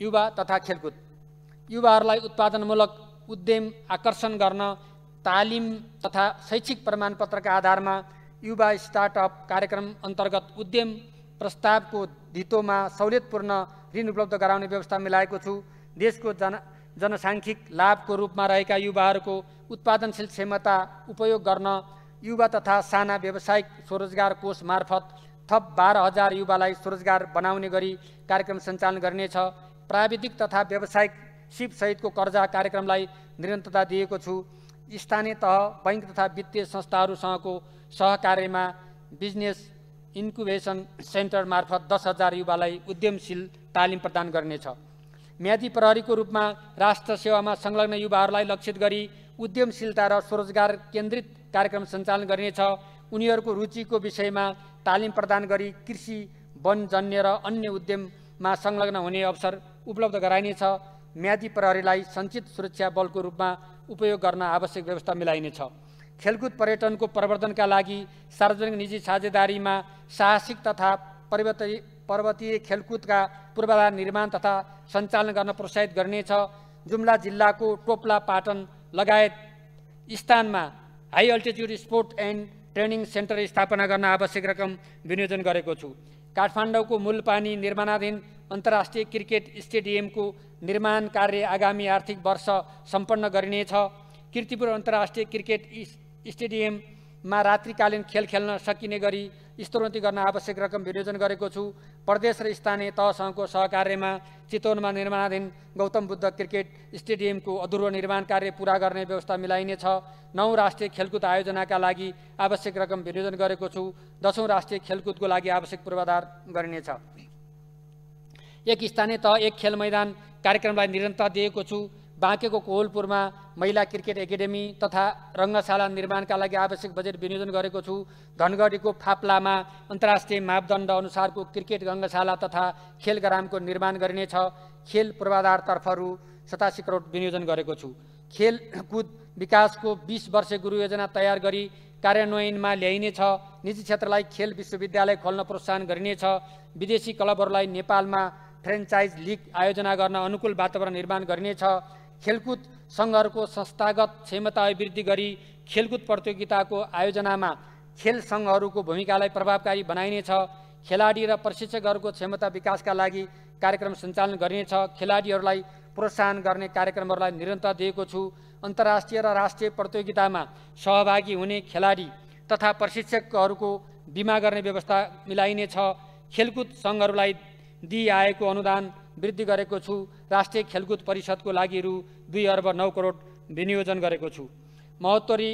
युवा तथा खेलकुद। युवाहरूलाई उत्पादनमूलक उद्यम आकर्षण गर्न तालिम तथा शैक्षिक प्रमाणपत्रका आधारमा युवा स्टार्टअप कार्यक्रम अन्तर्गत उद्यम प्रस्तावको धितोमा सहुलियतपूर्ण ऋण उपलब्ध गराउने व्यवस्था मिलाएको छु। देशको जन जनसाङ्ख्यिक लाभको रूपमा रहेका युवाहरूको उत्पादनशील क्षमता उपयोग गर्न युवा तथा साना व्यावसायिक स्वरोजगार कोष मार्फत थप बाह्र हजार युवालाई स्वरोजगार बनाउने गरी कार्यक्रम सञ्चालन गरिनेछ। प्राविधिक तथा व्यावसायिक सिपसहितको कर्जा कार्यक्रमलाई निरन्तरता दिएको छु। स्थानीय तह बैङ्क तथा वित्तीय संस्थाहरूसँगको सहकार्यमा बिजनेस इन्कुबेसन सेन्टर मार्फत दस हजार युवालाई उद्यमशील तालिम प्रदान गर्नेछ। म्यादी प्रहरीको रूपमा राष्ट्र सेवामा संलग्न युवाहरूलाई लक्षित गरी उद्यमशीलता र स्वरोजगार केन्द्रित कार्यक्रम सञ्चालन गरिनेछ। उनीहरूको रुचिको विषयमा तालिम प्रदान गरी कृषि वनजन्य र अन्य उद्यममा संलग्न हुने अवसर उपलब्ध गराइनेछ। म्यादी प्रहरीलाई सञ्चित सुरक्षा बलको रूपमा उपयोग गर्न आवश्यक व्यवस्था मिलाइनेछ। खेलकुद पर्यटनको प्रवर्धनका लागि सार्वजनिक निजी साझेदारीमा साहसिक तथा पर्वतीय पर्वतीय खेलकुदका पूर्वाधार निर्माण तथा सञ्चालन गर्न प्रोत्साहित गरिनेछ। जुम्ला जिल्लाको टोप्ला पाटन लगायत स्थानमा high altitude sport and training centre स्थापना गर्न आवश्यक रकम विनियोजन गरेको छु। काठमाडौँको मूलपानी निर्माणाधीन अन्तर्राष्ट्रिय क्रिकेट स्टेडियमको निर्माण कार्य आगामी आर्थिक वर्ष सम्पन्न गरिनेछ। किर्तिपुर अन्तर्राष्ट्रिय क्रिकेट स्टेडियममा रात्रिकालीन खेल खेल्न सकिने गरी स्तरोन्नति गर्न आवश्यक रकम विनियोजन गरेको छु। प्रदेश र स्थानीय तहसँगको सहकार्यमा चितवनमा निर्माणाधीन गौतम बुद्ध क्रिकेट स्टेडियमको अधुरो निर्माण कार्य पुरा गर्ने व्यवस्था मिलाइनेछ। नौ राष्ट्रिय खेलकुद आयोजनाका लागि आवश्यक रकम विनियोजन गरेको छु। दसौँ राष्ट्रिय खेलकुदको लागि आवश्यक पूर्वाधार गरिनेछ। एक स्थानीय तह एक खेल मैदान कार्यक्रमलाई निरन्तरता दिएको छु। बाँकेको कोहलपुरमा महिला क्रिकेट एकाडेमी तथा रङ्गशाला निर्माणका लागि आवश्यक बजेट विनियोजन गरेको छु। धनगढीको फाप्लामा अन्तर्राष्ट्रिय मापदण्ड अनुसारको क्रिकेट रङ्गशाला तथा खेल ग्रामको निर्माण गरिनेछ। खेल पूर्वाधारतर्फ रु सतासी करोड विनियोजन गरेको छु। खेलकुद विकासको बिस वर्ष गुरु योजना तयार गरी कार्यान्वयनमा ल्याइनेछ। निजी क्षेत्रलाई खेल विश्वविद्यालय खोल्न प्रोत्साहन गरिनेछ। विदेशी क्लबहरूलाई नेपालमा फ्रेन्चाइज लिग आयोजना गर्न अनुकूल वातावरण निर्माण गरिनेछ। खेलकुद सङ्घहरूको संस्थागत क्षमता अभिवृद्धि गरी खेलकुद प्रतियोगिताको आयोजनामा खेल सङ्घहरूको भूमिकालाई प्रभावकारी बनाइनेछ। खेलाडी र प्रशिक्षकहरूको क्षमता विकासका लागि कार्यक्रम सञ्चालन गरिनेछ। खेलाडीहरूलाई प्रोत्साहन गर्ने कार्यक्रमहरूलाई निरन्तर दिएको छु। अन्तर्राष्ट्रिय र राष्ट्रिय प्रतियोगितामा सहभागी हुने खेलाडी तथा प्रशिक्षकहरूको बिमा गर्ने व्यवस्था मिलाइनेछ। खेलकुद सङ्घहरूलाई दिइआएको अनुदान वृद्धि गरेको छु। राष्ट्रिय खेलकुद परिषदको लागि रु दुई अर्ब नौ करोड विनियोजन गरेको छु। महोत्तरी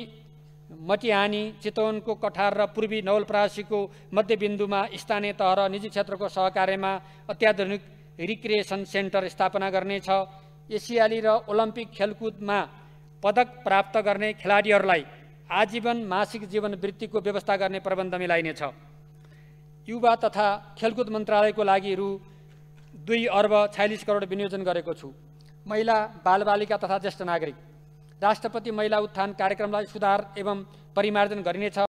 मटिहानी चितवनको कठार र पूर्वी नवलपरासीको मध्यबिन्दुमा स्थानीय तह र निजी क्षेत्रको सहकार्यमा अत्याधुनिक रिक्रिएसन सेन्टर स्थापना गर्नेछ एसियाली र ओलम्पिक खेलकुदमा पदक प्राप्त गर्ने खेलाडीहरूलाई आजीवन मासिक जीवन वृत्तिको व्यवस्था गर्ने प्रबन्ध मिलाइनेछ। युवा तथा खेलकुद मन्त्रालयको लागि रु दुई अर्ब छयालिस करोड विनियोजन गरेको छु। महिला बालबालिका तथा ज्येष्ठ नागरिक। राष्ट्रपति महिला उत्थान कार्यक्रमलाई सुधार एवं परिमार्जन गरिनेछ।